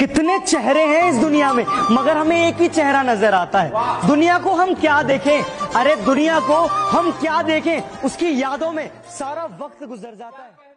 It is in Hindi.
कितने चेहरे हैं इस दुनिया में, मगर हमें एक ही चेहरा नज़र आता है। दुनिया को हम क्या देखें? अरे दुनिया को हम क्या देखें? उसकी यादों में सारा वक्त गुजर जाता है।